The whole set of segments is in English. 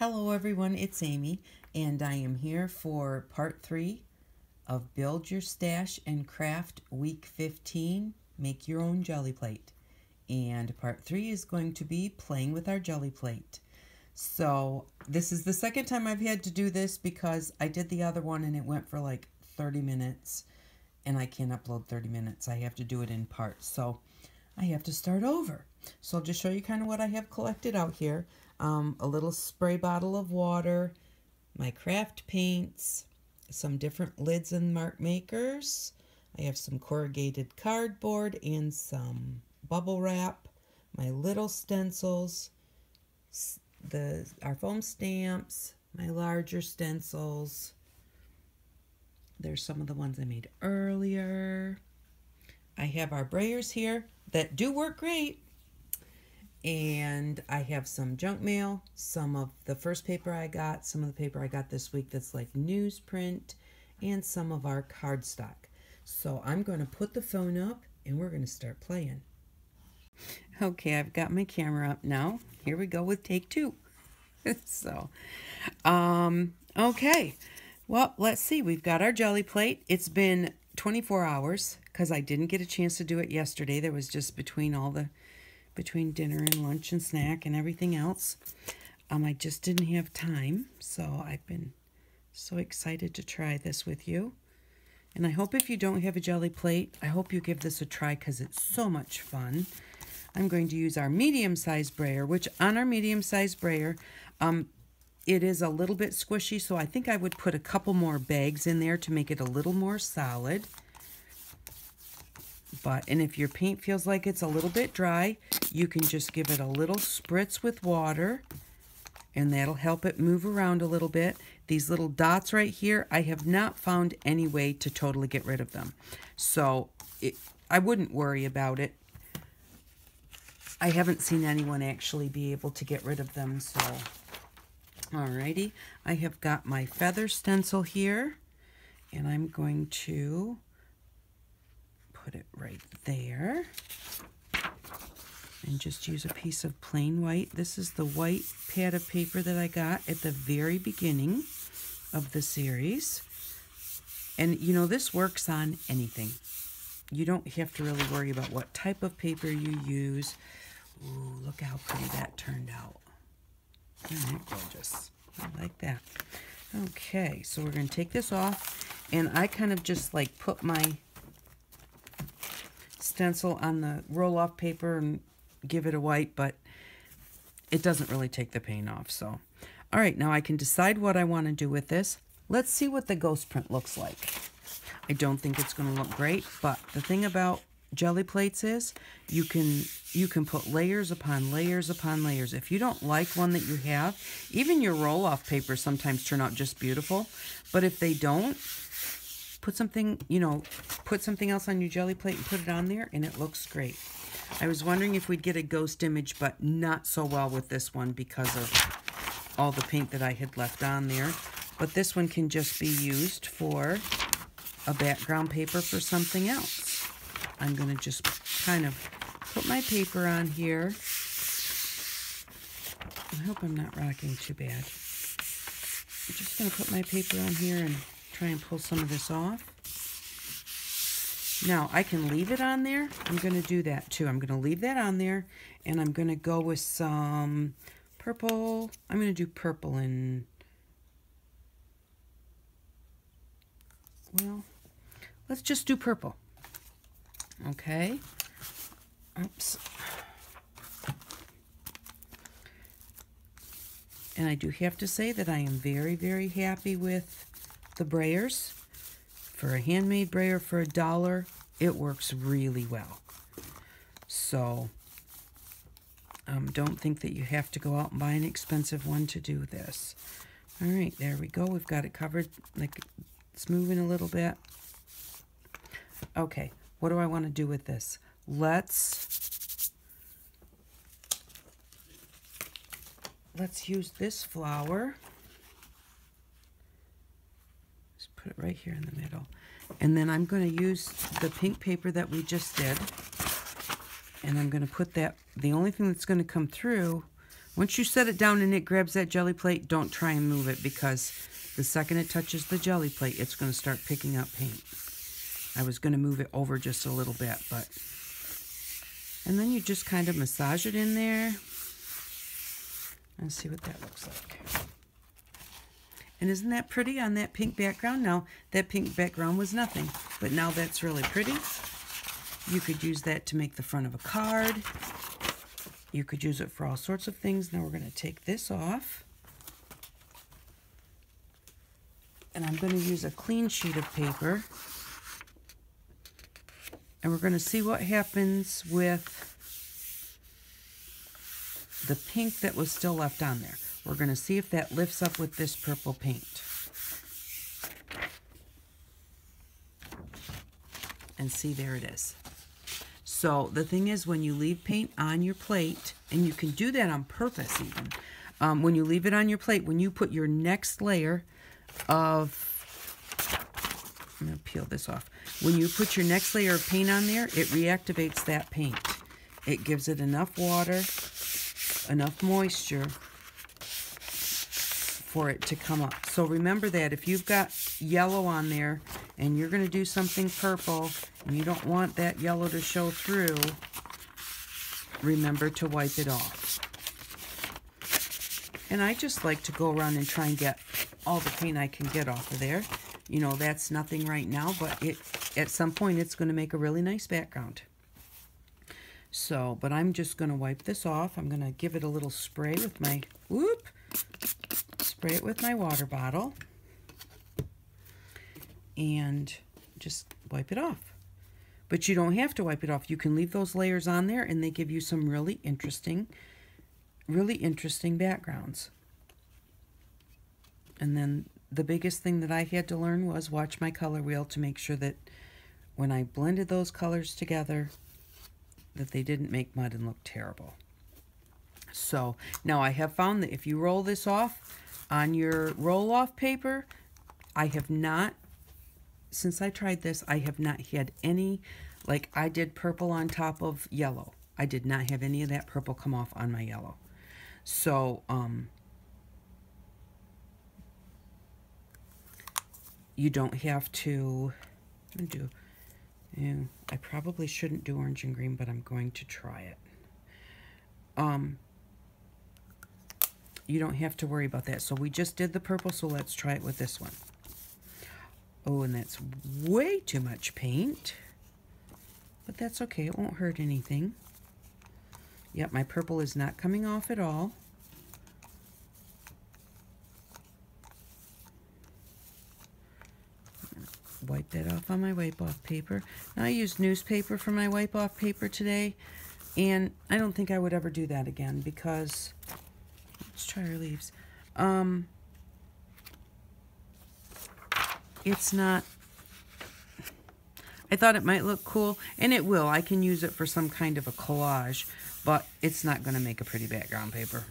Hello everyone, it's Amy and I am here for part 3 of Build Your Stash and Craft Week 15, Make Your Own Gelli Plate. And part 3 is going to be playing with our gelli plate. So this is the second time I've had to do this because I did the other one and it went for like 30 minutes and I can't upload 30 minutes. I have to do it in parts. So I have to start over. So I'll just show you kind of what I have collected out here. Um, a little spray bottle of water, my craft paints, some different lids and mark makers. I have some corrugated cardboard and some bubble wrap, my little stencils, the our foam stamps, my larger stencils. There's some of the ones I made earlier. I have our brayers here that do work great. And I have some junk mail, some of the first paper I got, some of the paper I got this week that's like newsprint, and some of our cardstock. So I'm going to put the phone up and we're going to start playing. Okay, I've got my camera up now. Here we go with take two. so, um, okay. Well, let's see. We've got our gelli plate. It's been 24 hours because I didn't get a chance to do it yesterday. There was just between all the, between dinner and lunch and snack and everything else. Um, I just didn't have time. So I've been so excited to try this with you. And I hope if you don't have a gelli plate, I hope you give this a try because it's so much fun. I'm going to use our medium-sized brayer, which on our medium-sized brayer, um, it is a little bit squishy, so I think I would put a couple more bags in there to make it a little more solid. But, and if your paint feels like it's a little bit dry, you can just give it a little spritz with water, and that'll help it move around a little bit. These little dots right here, I have not found any way to totally get rid of them. So, it, I wouldn't worry about it. I haven't seen anyone actually be able to get rid of them, so... Alrighty, I have got my feather stencil here, and I'm going to put it right there. And just use a piece of plain white. This is the white pad of paper that I got at the very beginning of the series. And, you know, this works on anything. You don't have to really worry about what type of paper you use. Ooh, look how pretty that turned out. Isn't that gorgeous? I like that. Okay, so we're going to take this off. And I kind of just like put my stencil on the roll-off paper and give it a wipe, but it doesn't really take the paint off. So, all right, now I can decide what I want to do with this. Let's see what the ghost print looks like. I don't think it's going to look great, but the thing about gelli plates is you can you can put layers upon layers upon layers. If you don't like one that you have, even your roll-off papers sometimes turn out just beautiful. But if they don't, put something, you know, put something else on your gelli plate and put it on there and it looks great. I was wondering if we'd get a ghost image, but not so well with this one because of all the paint that I had left on there. But this one can just be used for a background paper for something else. I'm going to just kind of put my paper on here. I hope I'm not rocking too bad. I'm just going to put my paper on here and try and pull some of this off. Now, I can leave it on there. I'm going to do that too. I'm going to leave that on there, and I'm going to go with some purple. I'm going to do purple and, well, let's just do purple. Okay. Oops. And I do have to say that I am very, very happy with the brayers. For a handmade brayer for a dollar, it works really well. So, um, don't think that you have to go out and buy an expensive one to do this. All right, there we go. We've got it covered. Like, it's moving a little bit. Okay, what do I want to do with this? Let's let's use this flower. Just put it right here in the middle. And then I'm going to use the pink paper that we just did. And I'm going to put that, the only thing that's going to come through Once you set it down and it grabs that gelli plate, don't try and move it because the second it touches the gelli plate, it's going to start picking up paint. I was going to move it over just a little bit, but... And then you just kind of massage it in there. And see what that looks like. And isn't that pretty on that pink background? Now, that pink background was nothing, but now that's really pretty. You could use that to make the front of a card. You could use it for all sorts of things. Now we're going to take this off. And I'm going to use a clean sheet of paper. And we're going to see what happens with the pink that was still left on there. We're going to see if that lifts up with this purple paint. And see, there it is. So the thing is, when you leave paint on your plate, and you can do that on purpose even, um, when you leave it on your plate, when you put your next layer of, I'm going to peel this off. When you put your next layer of paint on there, it reactivates that paint. It gives it enough water, enough moisture for it to come up. So remember that if you've got yellow on there and you're going to do something purple and you don't want that yellow to show through, remember to wipe it off. And I just like to go around and try and get all the paint I can get off of there. You know, that's nothing right now, but it at some point it's going to make a really nice background. So, but I'm just going to wipe this off. I'm going to give it a little spray with my, whoop, spray it with my water bottle. And just wipe it off. But you don't have to wipe it off. You can leave those layers on there and they give you some really interesting, really interesting backgrounds. And then the biggest thing that I had to learn was watch my color wheel to make sure that when I blended those colors together, that they didn't make mud and look terrible. So now I have found that if you roll this off on your roll off paper, I have not since I tried this, I have not had any, like I did purple on top of yellow. I did not have any of that purple come off on my yellow. So, um, you don't have to do, yeah, I probably shouldn't do orange and green, but I'm going to try it. Um, you don't have to worry about that. So we just did the purple, so let's try it with this one. Oh, and that's way too much paint. But that's okay. It won't hurt anything. Yep, my purple is not coming off at all. Wipe that off on my wipe off paper. Now I used newspaper for my wipe off paper today. And I don't think I would ever do that again because, let's try our leaves. Um, it's not, I thought it might look cool, and it will. I can use it for some kind of a collage, but it's not going to make a pretty background paper.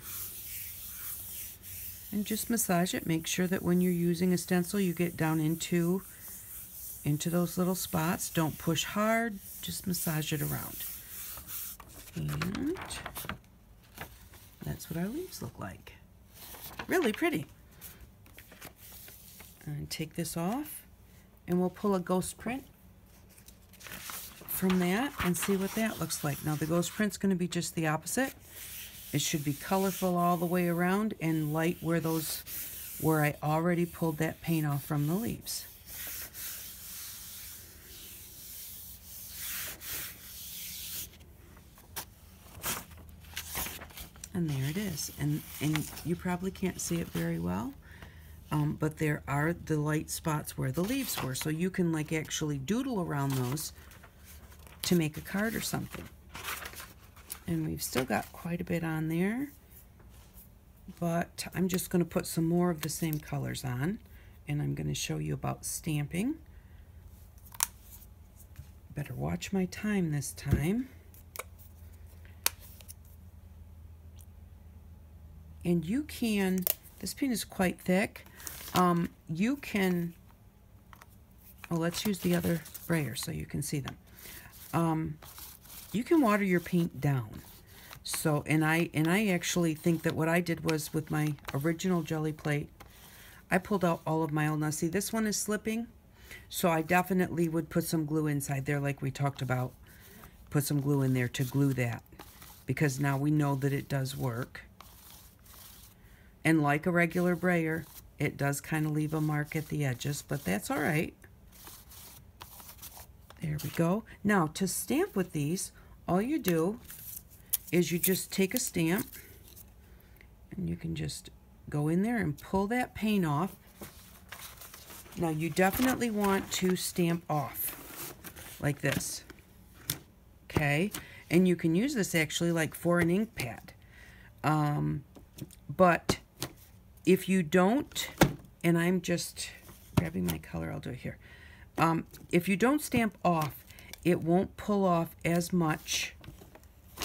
And just massage it. Make sure that when you're using a stencil, you get down into, into those little spots. Don't push hard. Just massage it around. And that's what our leaves look like. Really pretty and take this off and we'll pull a ghost print from that and see what that looks like. Now the ghost print's going to be just the opposite. It should be colorful all the way around and light where those where I already pulled that paint off from the leaves. And there it is. And, and you probably can't see it very well, um, but there are the light spots where the leaves were. So you can like actually doodle around those to make a card or something. And we've still got quite a bit on there. But I'm just going to put some more of the same colors on. And I'm going to show you about stamping. Better watch my time this time. And you can, this pin is quite thick, um, you can, oh, let's use the other sprayer so you can see them. Um, you can water your paint down. So, and I, and I actually think that what I did was with my original gelli plate, I pulled out all of my old, now see this one is slipping, so I definitely would put some glue inside there like we talked about. Put some glue in there to glue that because now we know that it does work. And like a regular brayer, it does kind of leave a mark at the edges, but that's all right. There we go. Now, to stamp with these, all you do is you just take a stamp and you can just go in there and pull that paint off. Now, you definitely want to stamp off like this. Okay? And you can use this actually like for an ink pad. Um, but if you don't, and I'm just grabbing my color, I'll do it here. Um, if you don't stamp off, it won't pull off as much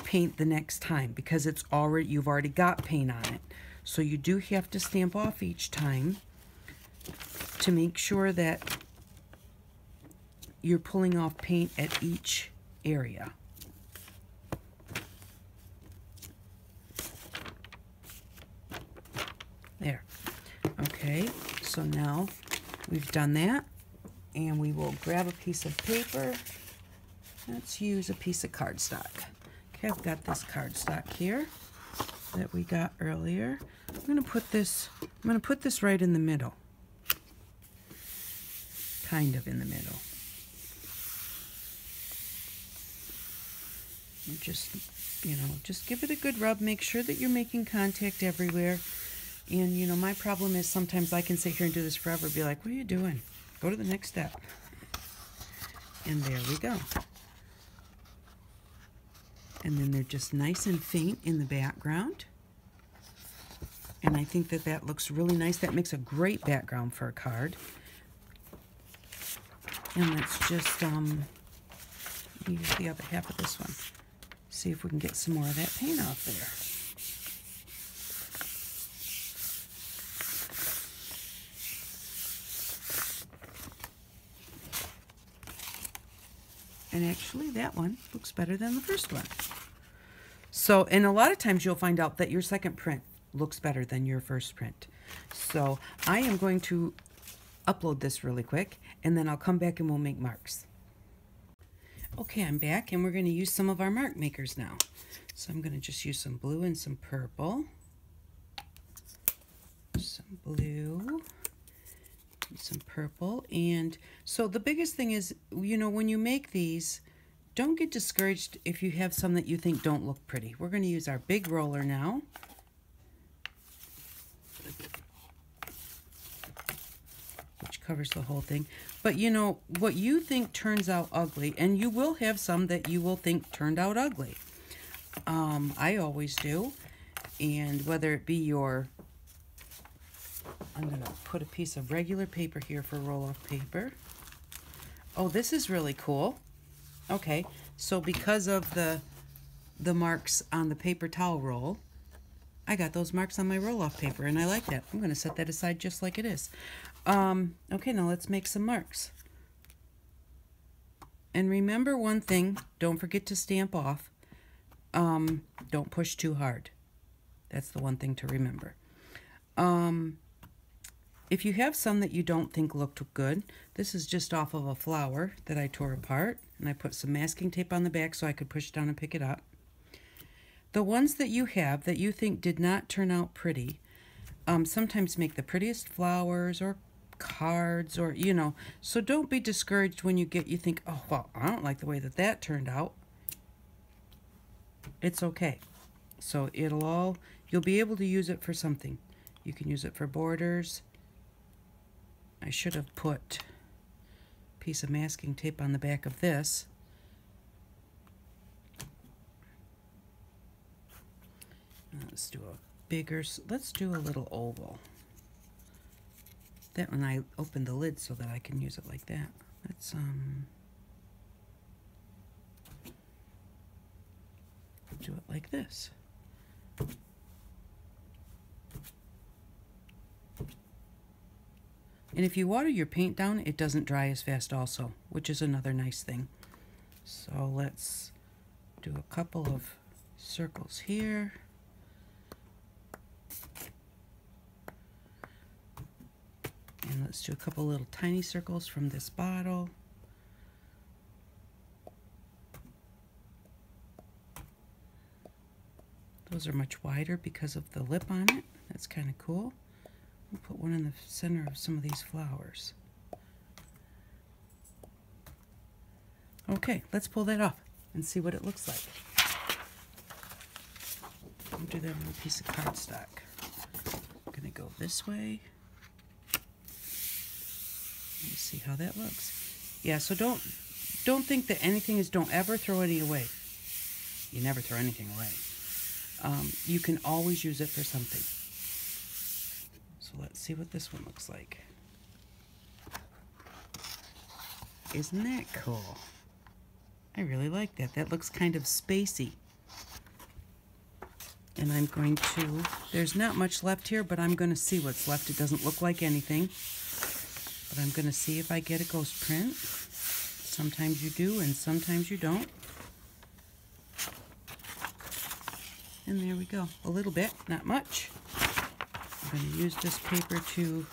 paint the next time because it's already you've already got paint on it. So you do have to stamp off each time to make sure that you're pulling off paint at each area. There. Okay, so now we've done that. And we will grab a piece of paper. Let's use a piece of cardstock. Okay, I've got this cardstock here that we got earlier. I'm going to put this, I'm to put this right in the middle. Kind of in the middle. And just, you know, just give it a good rub. Make sure that you're making contact everywhere. And, you know, my problem is sometimes I can sit here and do this forever. Be like, what are you doing? Go to the next step. And there we go. And then they're just nice and faint in the background. And I think that that looks really nice. That makes a great background for a card. And let's just um, use the other half of this one. See if we can get some more of that paint off there. And actually that one looks better than the first one. So, and a lot of times you'll find out that your second print looks better than your first print. So I am going to upload this really quick and then I'll come back and we'll make marks. Okay, I'm back and we're going to use some of our mark makers now. So I'm going to just use some blue and some purple. Some blue some purple. And so the biggest thing is, you know, when you make these, don't get discouraged if you have some that you think don't look pretty. We're going to use our big roller now. Which covers the whole thing. But you know, what you think turns out ugly, and you will have some that you will think turned out ugly. Um, I always do. And whether it be your I'm going to put a piece of regular paper here for roll-off paper. Oh, this is really cool. Okay, so because of the the marks on the paper towel roll, I got those marks on my roll-off paper, and I like that. I'm going to set that aside just like it is. Um, okay, now let's make some marks. And remember one thing, don't forget to stamp off. Um, don't push too hard. That's the one thing to remember. Um, if you have some that you don't think looked good, this is just off of a flower that I tore apart. And I put some masking tape on the back so I could push down and pick it up. The ones that you have that you think did not turn out pretty, um, sometimes make the prettiest flowers or cards or, you know. So don't be discouraged when you get, you think, oh, well, I don't like the way that that turned out. It's okay. So it'll all, you'll be able to use it for something. You can use it for borders. I should have put a piece of masking tape on the back of this. Let's do a bigger, let's do a little oval. That one I opened the lid so that I can use it like that. Let's, um, do it like this. And if you water your paint down, it doesn't dry as fast also, which is another nice thing. So let's do a couple of circles here. And let's do a couple little tiny circles from this bottle. Those are much wider because of the lip on it. That's kind of cool. We'll put one in the center of some of these flowers. Okay, let's pull that off and see what it looks like. I'll do that on a piece of cardstock. I'm gonna go this way. Let me see how that looks. Yeah, so don't don't think that anything is don't ever throw any away. You never throw anything away. Um, you can always use it for something. So let's see what this one looks like. Isn't that cool? I really like that. That looks kind of spacey. And I'm going to, there's not much left here, but I'm going to see what's left. It doesn't look like anything. But I'm going to see if I get a ghost print. Sometimes you do and sometimes you don't. And there we go. A little bit, not much. I'm going to use this paper to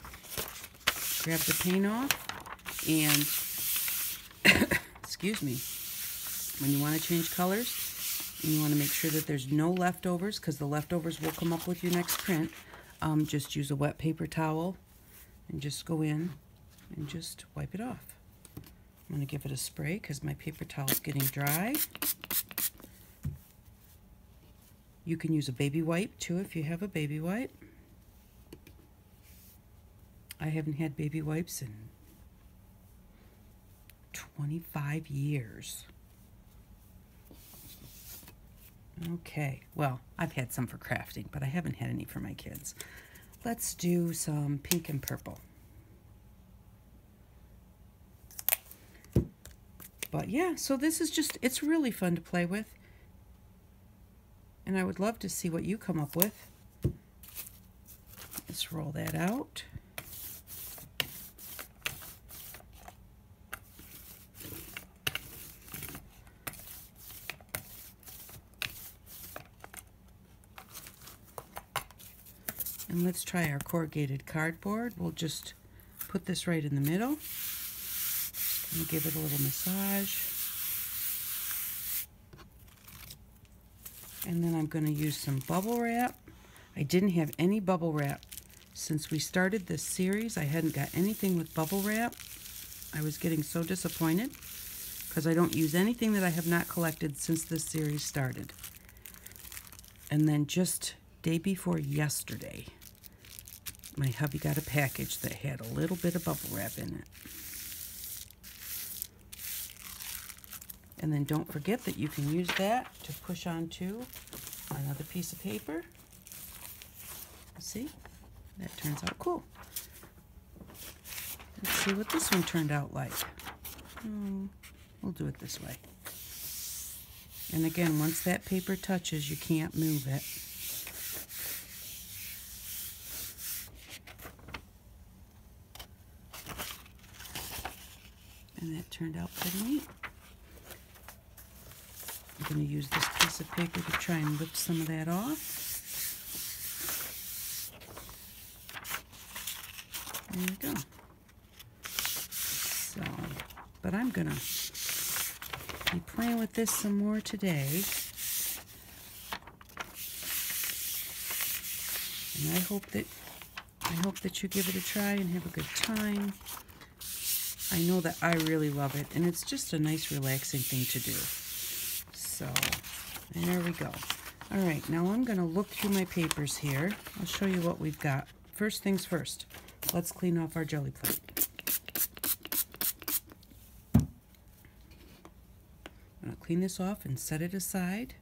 grab the paint off. And, excuse me, when you want to change colors, and you want to make sure that there's no leftovers, because the leftovers will come up with your next print, um, just use a wet paper towel and just go in and just wipe it off. I'm going to give it a spray because my paper towel is getting dry. You can use a baby wipe too if you have a baby wipe. I haven't had baby wipes in 25 years. Okay, well, I've had some for crafting, but I haven't had any for my kids. Let's do some pink and purple. But yeah, so this is just, it's really fun to play with. And I would love to see what you come up with. Let's roll that out. And let's try our corrugated cardboard. We'll just put this right in the middle and give it a little massage. And then I'm going to use some bubble wrap. I didn't have any bubble wrap. Since we started this series, I hadn't got anything with bubble wrap. I was getting so disappointed because I don't use anything that I have not collected since this series started. And then just day before yesterday, my hubby got a package that had a little bit of bubble wrap in it. And then don't forget that you can use that to push onto another piece of paper. See? That turns out cool. Let's see what this one turned out like. Hmm, we'll do it this way. And again, once that paper touches, you can't move it. And that turned out pretty neat. I'm going to use this piece of paper to try and lift some of that off. There you go. So, but I'm going to be playing with this some more today. And I hope that I hope that you give it a try and have a good time. I know that I really love it, and it's just a nice relaxing thing to do. So, there we go. All right, now I'm going to look through my papers here. I'll show you what we've got. First things first, let's clean off our gelli plate. I'm going to clean this off and set it aside.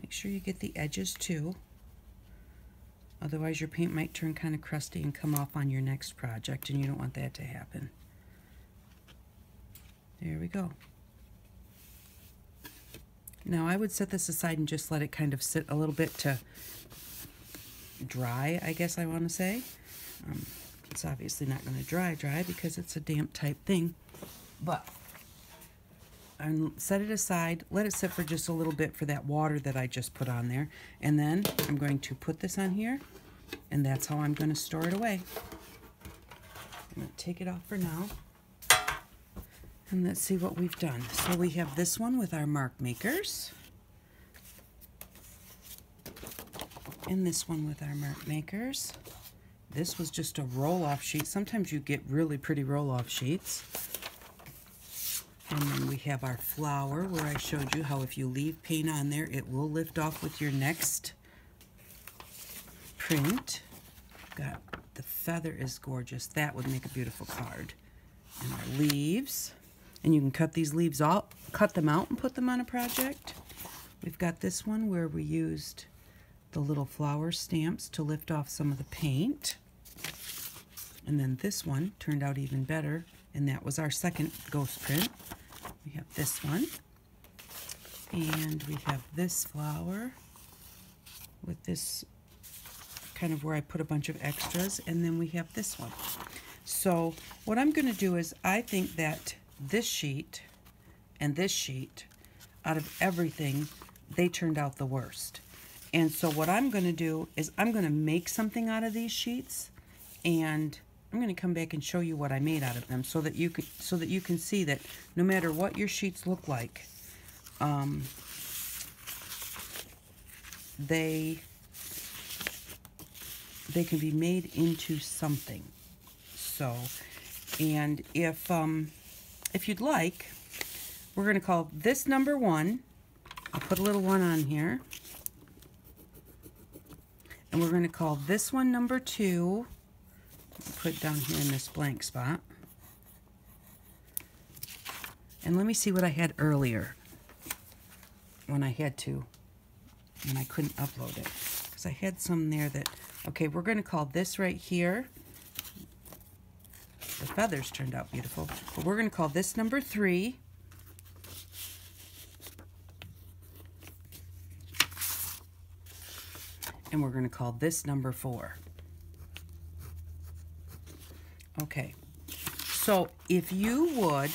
Make sure you get the edges too. Otherwise your paint might turn kind of crusty and come off on your next project and you don't want that to happen. There we go. Now I would set this aside and just let it kind of sit a little bit to dry, I guess I want to say. Um, it's obviously not going to dry dry because it's a damp type thing, but and set it aside. Let it sit for just a little bit for that water that I just put on there. And then I'm going to put this on here, and that's how I'm going to store it away. I'm going to take it off for now. And let's see what we've done. So we have this one with our mark makers. And this one with our mark makers. This was just a roll-off sheet. Sometimes you get really pretty roll-off sheets. And then we have our flower where I showed you how if you leave paint on there, it will lift off with your next print. Got the feather is gorgeous. That would make a beautiful card. And our leaves. And you can cut these leaves out, cut them out and put them on a project. We've got this one where we used the little flower stamps to lift off some of the paint. And then this one turned out even better, and that was our second ghost print. We have this one, and we have this flower with this kind of where I put a bunch of extras, and then we have this one. So what I'm going to do is I think that this sheet and this sheet, out of everything, they turned out the worst. And so what I'm going to do is I'm going to make something out of these sheets and I'm going to come back and show you what I made out of them so that you could so that you can see that no matter what your sheets look like, um, they they can be made into something. So, and if um, if you'd like, we're going to call this number one. I'll put a little one on here. And we're going to call this one number two. Put down here in this blank spot. And let me see what I had earlier when I had to, when I couldn't upload it. Because I had some there that, okay, we're going to call this right here. The feathers turned out beautiful. But we're going to call this number three. and we're going to call this number four. Okay, so if you would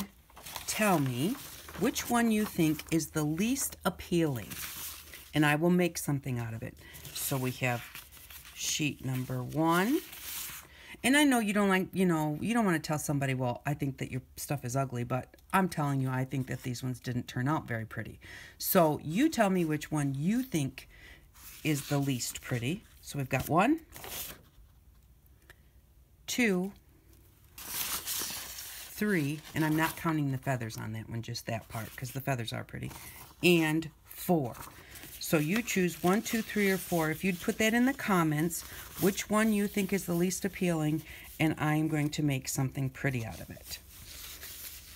tell me which one you think is the least appealing, and I will make something out of it. So we have sheet number one. And I know you don't like, you know, you don't want to tell somebody, well, I think that your stuff is ugly, but I'm telling you, I think that these ones didn't turn out very pretty. So you tell me which one you think is the least pretty. So we've got one, two, three, and I'm not counting the feathers on that one, just that part, because the feathers are pretty, and four. So you choose one, two, three, or four. If you'd put that in the comments, which one you think is the least appealing, and I am going to make something pretty out of it.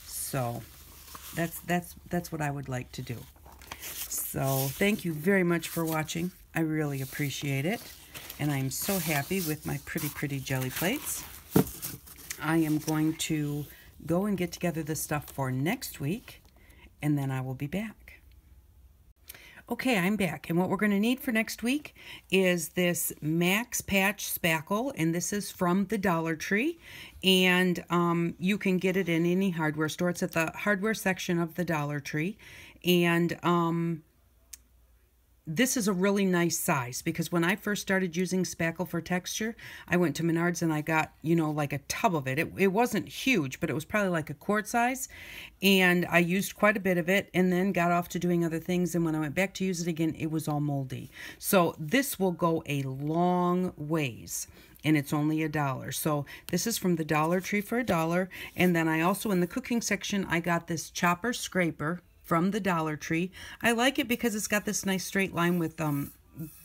So that's that's that's what I would like to do. So thank you very much for watching. I really appreciate it. And I'm so happy with my pretty, pretty gelli plates. I am going to go and get together the stuff for next week, and then I will be back. Okay, I'm back, and what we're going to need for next week is this Max Patch Spackle, and this is from the Dollar Tree, and um, you can get it in any hardware store. It's at the hardware section of the Dollar Tree, and um, this is a really nice size because when I first started using spackle for texture, I went to Menards and I got, you know, like a tub of it. It, it wasn't huge, but it was probably like a quart size. And I used quite a bit of it and then got off to doing other things. And when I went back to use it again, it was all moldy. So this will go a long ways and it's only a dollar. So this is from the Dollar Tree for a dollar. And then I also, in the cooking section, I got this chopper scraper from the Dollar Tree. I like it because it's got this nice straight line with um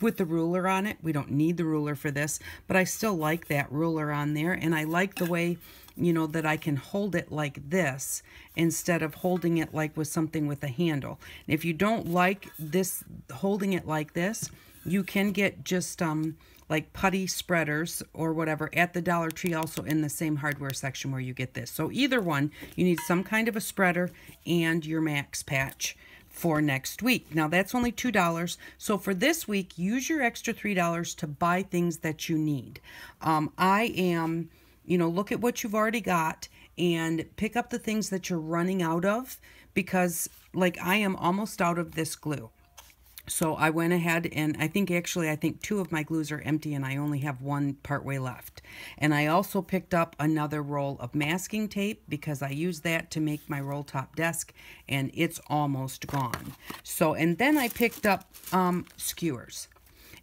with the ruler on it. We don't need the ruler for this, but I still like that ruler on there and I like the way you know that I can hold it like this instead of holding it like with something with a handle. If you don't like this holding it like this, you can get just um like putty spreaders or whatever at the Dollar Tree also in the same hardware section where you get this. So either one, you need some kind of a spreader and your max patch for next week. Now that's only $2. So for this week, use your extra $3 to buy things that you need. Um, I am, you know, look at what you've already got and pick up the things that you're running out of because like I am almost out of this glue. So I went ahead and I think actually I think two of my glues are empty and I only have one partway left. And I also picked up another roll of masking tape because I used that to make my roll top desk and it's almost gone. So and then I picked up um, skewers.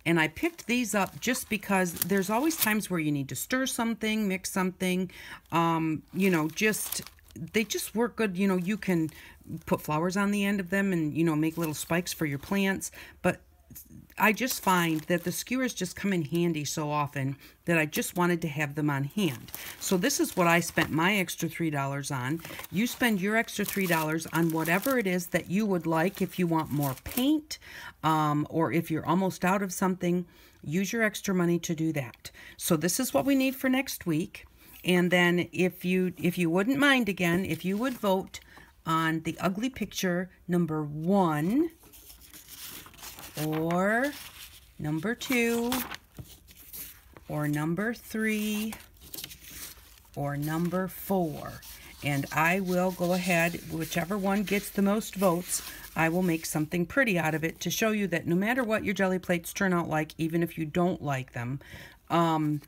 And I picked these up just because there's always times where you need to stir something, mix something, um, you know, just they just work good. You know, you can put flowers on the end of them and, you know, make little spikes for your plants. But I just find that the skewers just come in handy so often that I just wanted to have them on hand. So this is what I spent my extra $3 on. You spend your extra $3 on whatever it is that you would like if you want more paint um, or if you're almost out of something, use your extra money to do that. So this is what we need for next week. And then if you if you wouldn't mind again, if you would vote on the ugly picture number one or number two or number three or number four. And I will go ahead, whichever one gets the most votes, I will make something pretty out of it to show you that no matter what your gelli plates turn out like, even if you don't like them, um,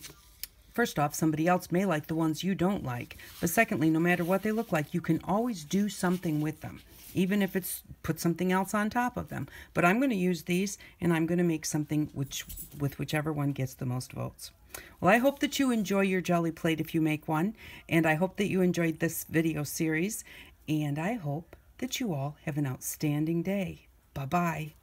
First off, somebody else may like the ones you don't like. But secondly, no matter what they look like, you can always do something with them, even if it's put something else on top of them. But I'm going to use these, and I'm going to make something which with whichever one gets the most votes. Well, I hope that you enjoy your gelli plate if you make one, and I hope that you enjoyed this video series, and I hope that you all have an outstanding day. Bye-bye.